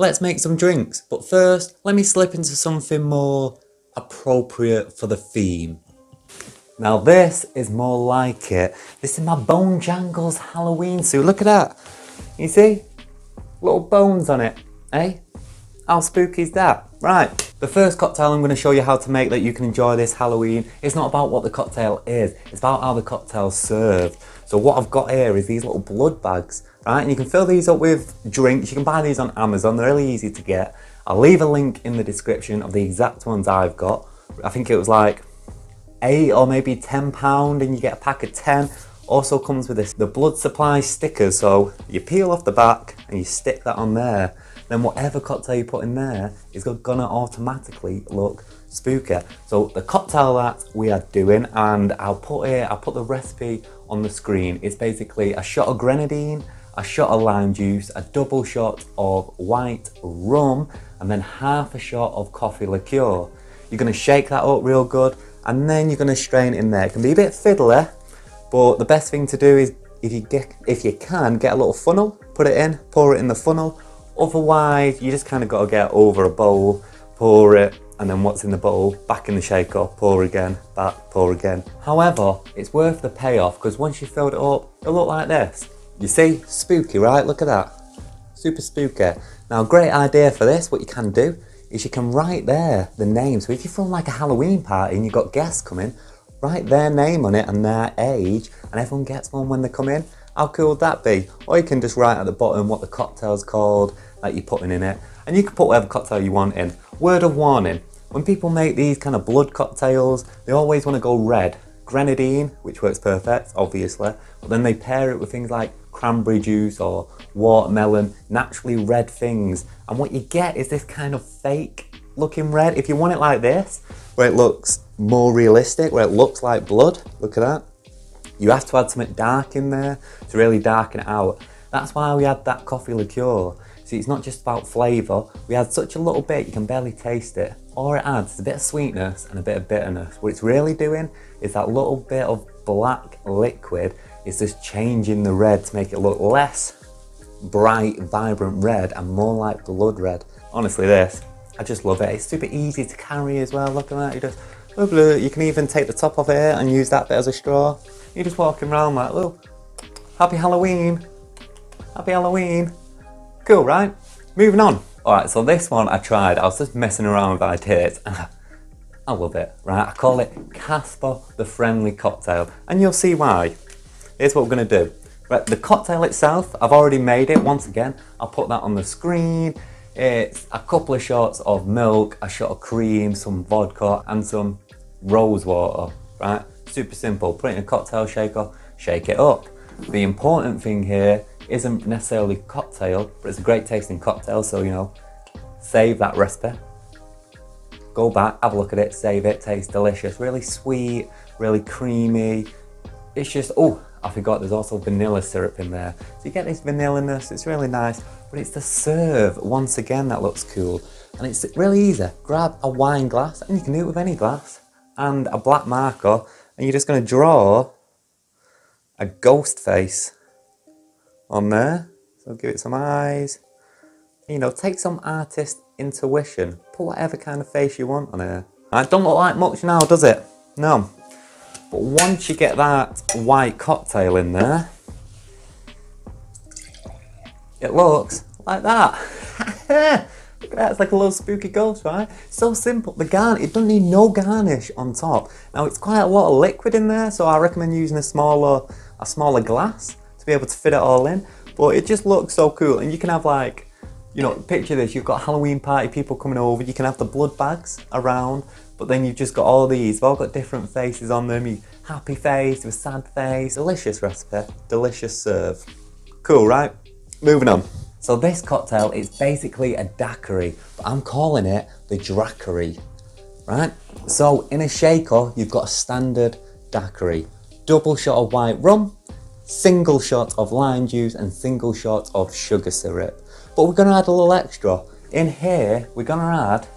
let's make some drinks. But first, let me slip into something more appropriate for the theme. Now this is more like it. This is my Bone Jangles Halloween suit. Look at that. You see? Little bones on it, eh? How spooky is that? Right, the first cocktail I'm going to show you how to make that you can enjoy this Halloween. It's not about what the cocktail is, it's about how the cocktail's served. So what I've got here is these little blood bags, right? And you can fill these up with drinks. You can buy these on Amazon, they're really easy to get. I'll leave a link in the description of the exact ones I've got. I think it was like eight or maybe 10 pound and you get a pack of 10. Also comes with this, the blood supply sticker, So you peel off the back and you stick that on there. Then whatever cocktail you put in there is gonna automatically look spooky. So the cocktail that we are doing, and I'll put it, I'll put the recipe on the screen. It's basically a shot of grenadine, a shot of lime juice, a double shot of white rum, and then half a shot of coffee liqueur. You're gonna shake that up real good and then you're to strain in there. It can be a bit fiddly, but the best thing to do is if you get, if you can, get a little funnel, put it in, pour it in the funnel. Otherwise, you just kind of got to get over a bowl, pour it, and then what's in the bowl, back in the shaker, pour again, back, pour again. However, it's worth the payoff because once you filled it up, it'll look like this. You see, spooky, right? Look at that. Super spooky. Now, great idea for this, what you can do is you can write there the name. So if you film like a Halloween party and you've got guests coming, write their name on it and their age, and everyone gets one when they come in. How cool would that be? Or you can just write at the bottom what the cocktail's called that you're putting in it, and you can put whatever cocktail you want in. Word of warning, when people make these kind of blood cocktails, they always want to go red. Grenadine, which works perfect, obviously, but then they pair it with things like cranberry juice or watermelon, naturally red things. And what you get is this kind of fake looking red. If you want it like this, where it looks more realistic, where it looks like blood, look at that. You have to add something dark in there to really darken it out. That's why we had that coffee liqueur. See, it's not just about flavour. We add such a little bit, you can barely taste it. All it adds a bit of sweetness and a bit of bitterness. What it's really doing is that little bit of black liquid is just changing the red to make it look less bright, vibrant red and more like blood red. Honestly, this, I just love it. It's super easy to carry as well. Look at that. You just, oh, you can even take the top off it and use that bit as a straw. You're just walking around like, oh, happy Halloween. Happy Halloween. Cool, right? Moving on. All right, so this one I tried. I was just messing around with ideas. I love it, right? I call it Casper the Friendly Cocktail, and you'll see why. Here's what we're gonna do. Right, the cocktail itself, I've already made it once again. I'll put that on the screen. It's a couple of shots of milk, a shot of cream, some vodka, and some rose water, right? Super simple. Put it in a cocktail shaker, shake it up. The important thing here isn't necessarily cocktail, but it's a great tasting cocktail, so you know, save that recipe. Go back, have a look at it, save it, tastes delicious. Really sweet, really creamy. It's just, oh, I forgot there's also vanilla syrup in there. So you get this vanilla-ness, it's really nice, but it's the serve, once again, that looks cool. And it's really easy. Grab a wine glass, and you can do it with any glass, and a black marker, and you're just gonna draw a ghost face on there. So give it some eyes. You know, take some artist intuition. Put whatever kind of face you want on here. It don't look like much now, does it? No, but once you get that white cocktail in there, it looks like that. Look at that, it's like a little spooky ghost, right? So simple. The garnish, it doesn't need no garnish on top. Now it's quite a lot of liquid in there, so I recommend using a smaller, a smaller glass be able to fit it all in. But it just looks so cool, and you can have like, you know, picture this, you've got Halloween party people coming over, you can have the blood bags around, but then you've just got all these, they've all got different faces on them. You happy face with sad face, delicious recipe, delicious serve. Cool, right? Moving on. So this cocktail is basically a daiquiri, but I'm calling it the Drakery, right? So in a shaker, you've got a standard daiquiri. Double shot of white rum, single shot of lime juice, and single shot of sugar syrup. But we're gonna add a little extra. In here, we're gonna add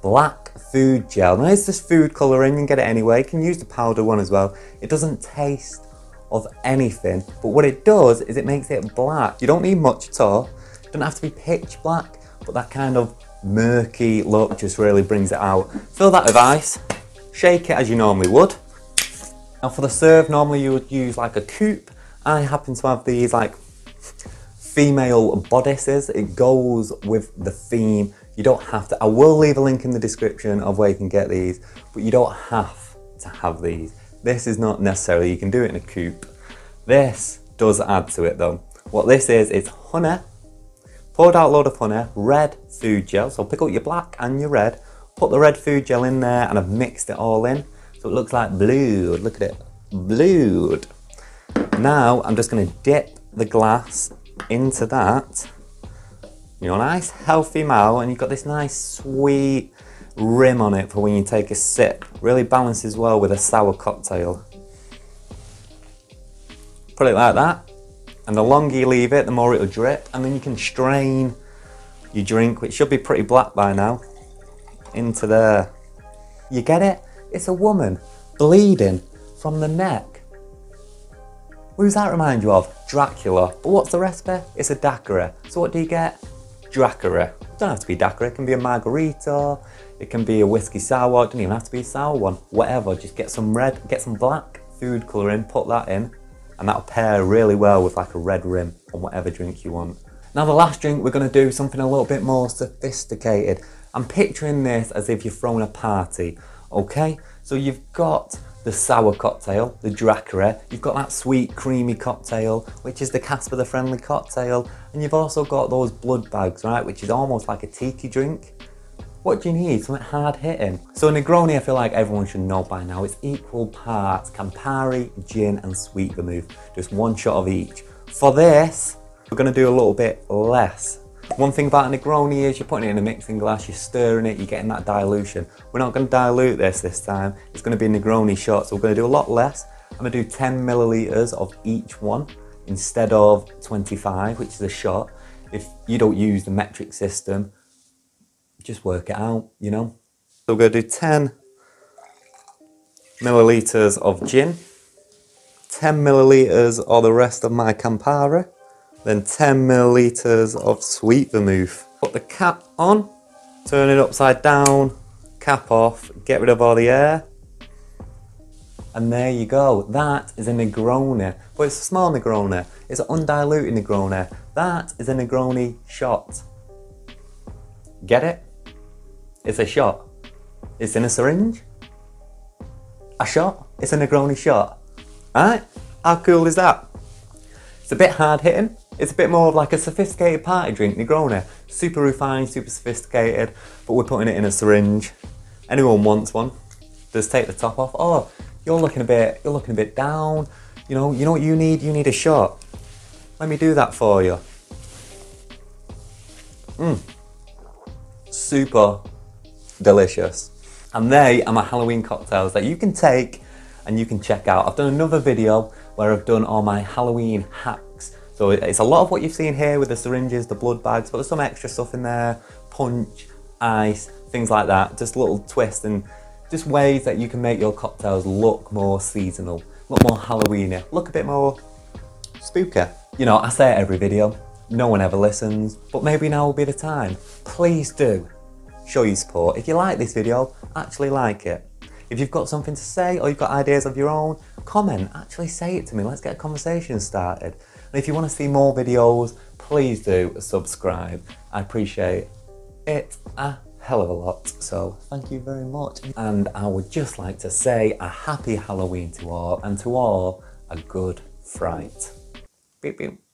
black food gel. Now it's just food colouring, you can get it anyway. You can use the powder one as well. It doesn't taste of anything, but what it does is it makes it black. You don't need much at all. It doesn't have to be pitch black, but that kind of murky look just really brings it out. Fill that with ice, shake it as you normally would. Now for the serve, normally you would use like a coupe. I happen to have these like female bodices. It goes with the theme. You don't have to, I will leave a link in the description of where you can get these, but you don't have to have these. This is not necessarily, you can do it in a coupe. This does add to it though. What this is, is honey, poured out load of honey, red food gel. So pick up your black and your red, put the red food gel in there and I've mixed it all in. So it looks like blue, look at it, blue. Now I'm just gonna dip the glass into that. You know, nice healthy mouth and you've got this nice sweet rim on it for when you take a sip. Really balances well with a sour cocktail. Put it like that. And the longer you leave it, the more it'll drip. And then you can strain your drink, which should be pretty black by now, into there. You get it? It's a woman bleeding from the neck. Who does that remind you of? Dracula. But what's the recipe? It's a daiquiri. So what do you get? Dracula. Don't have to be daiquiri, it can be a margarita, it can be a whiskey sour, it doesn't even have to be a sour one. Whatever, just get some red, get some black food colour in, put that in, and that'll pair really well with like a red rim on whatever drink you want. Now the last drink, we're gonna do something a little bit more sophisticated. I'm picturing this as if you're throwing a party, okay? So you've got the sour cocktail, the Dracula. You've got that sweet, creamy cocktail, which is the Casper the Friendly cocktail. And you've also got those blood bags, right, which is almost like a tiki drink. What do you need? Something hard hitting. So Negroni, I feel like everyone should know by now, it's equal parts Campari, gin, and sweet vermouth. Just one shot of each. For this, we're gonna do a little bit less one thing about a Negroni is you're putting it in a mixing glass, you're stirring it, you're getting that dilution. We're not going to dilute this this time. It's going to be a Negroni shot, so we're going to do a lot less. I'm going to do 10 milliliters of each one instead of 25, which is a shot. If you don't use the metric system, just work it out, you know. So we're going to do 10 milliliters of gin, 10 milliliters of the rest of my Campari, then 10 milliliters of sweet vermouth. Put the cap on, turn it upside down, cap off, get rid of all the air. And there you go. That is a Negroni. But it's a small Negroni. It's an undiluted Negroni. That is a Negroni shot. Get it? It's a shot. It's in a syringe. A shot. It's a Negroni shot. Alright? How cool is that? It's a bit hard hitting. It's a bit more of like a sophisticated party drink, Negroni. Super refined, super sophisticated, but we're putting it in a syringe. Anyone wants one, just take the top off. Oh, you're looking a bit, you're looking a bit down. You know, you know what you need? You need a shot. Let me do that for you. Mmm. Super delicious. And they are my Halloween cocktails that you can take and you can check out. I've done another video where I've done all my Halloween hacks so it's a lot of what you've seen here with the syringes, the blood bags, but there's some extra stuff in there, punch, ice, things like that. Just little twist and just ways that you can make your cocktails look more seasonal, look more Halloweeny, look a bit more spooky. You know, I say it every video, no one ever listens, but maybe now will be the time. Please do show your support. If you like this video, actually like it. If you've got something to say or you've got ideas of your own, comment, actually say it to me. Let's get a conversation started. And if you want to see more videos, please do subscribe. I appreciate it a hell of a lot. So thank you very much. And I would just like to say a happy Halloween to all and to all a good fright. Beep beep.